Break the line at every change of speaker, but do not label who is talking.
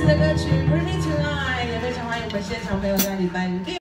这首歌曲 pretty tonight 也非常欢迎我们现场朋友在礼拜六